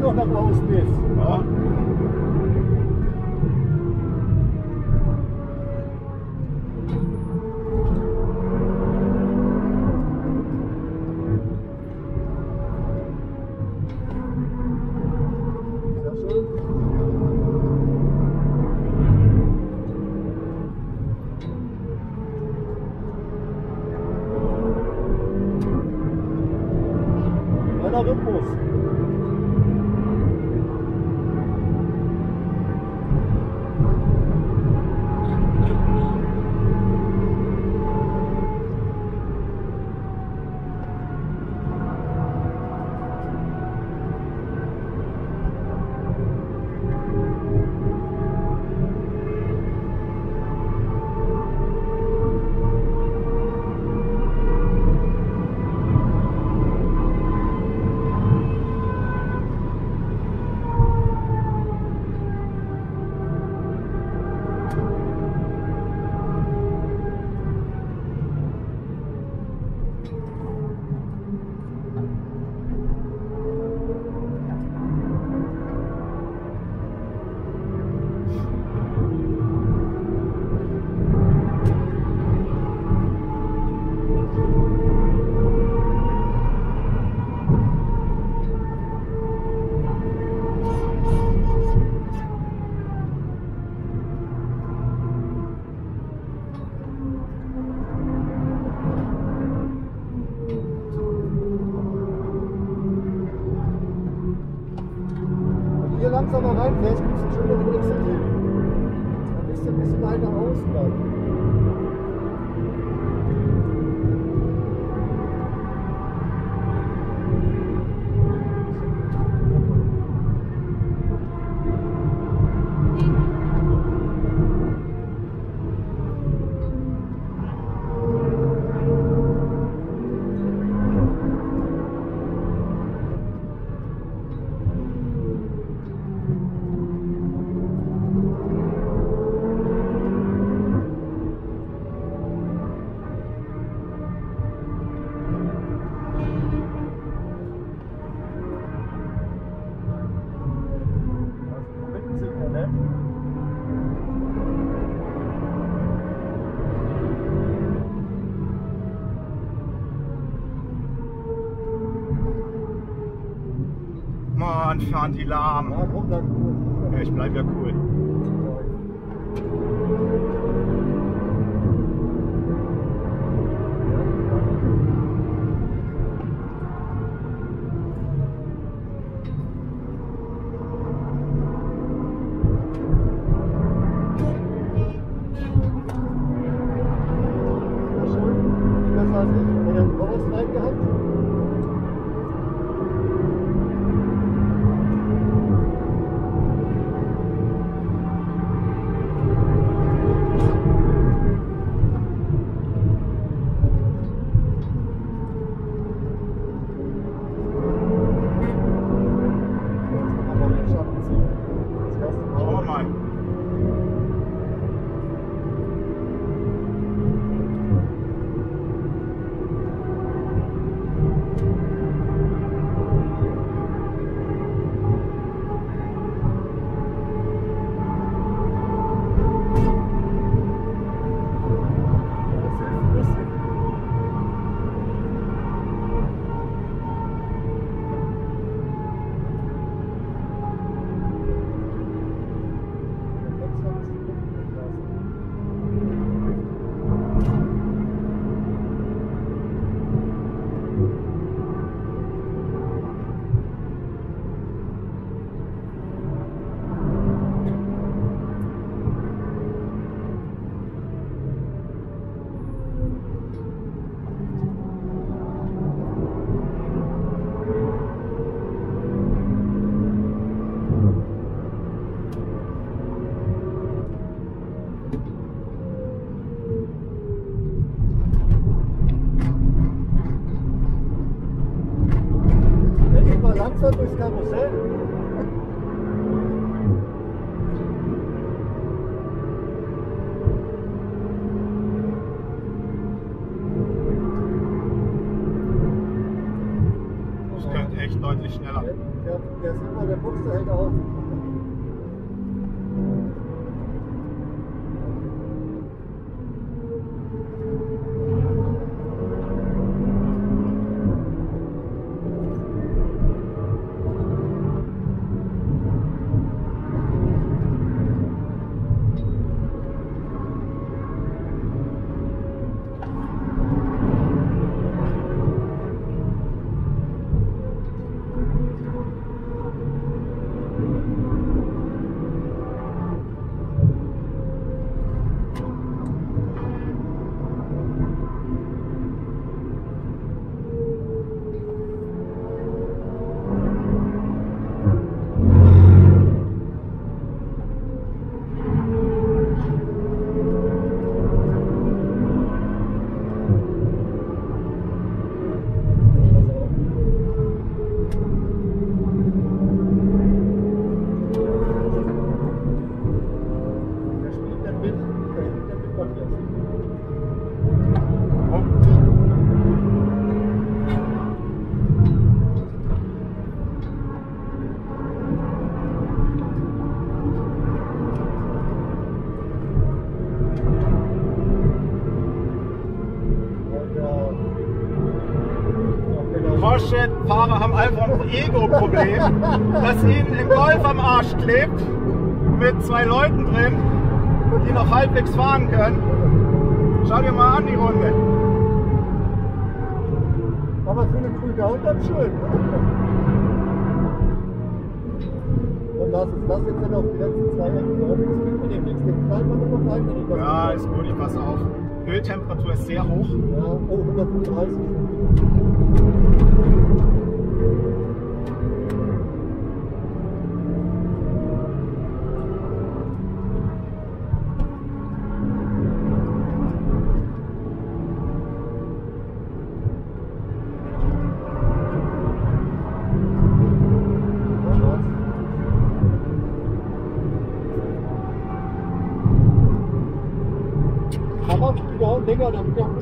można było uspiec. No. Nadador Poço. Hier langsamer reinfährst, gibt es einen schöneren Wechsel. Ein bisschen, bisschen weiter außen dann. Mann, fahren die lahm. Ja, komm, dann cool. Ja, ich bleib ja cool. Besser als ich. Oder einen Vorausrein gehabt. langsam durchs Karussell. Das fährt echt deutlich schneller. Der, der, der Silber, der Buchse hält auf. Einfach ein Ego-Problem, dass ihnen ein Golf am Arsch klebt mit zwei Leuten drin, die noch halbwegs fahren können. Schau dir mal an die Runde. Aber für eine Crew down dann schön. Und lass uns das jetzt dann auf die letzten zwei Ecken drauf. Das bringt mir dem nichts. Den knallt man noch rein, wenn ich das Ja, ist gut, ich passe auf. Öltemperatur ist sehr hoch. Ja, oh, 135. 내가 남겨.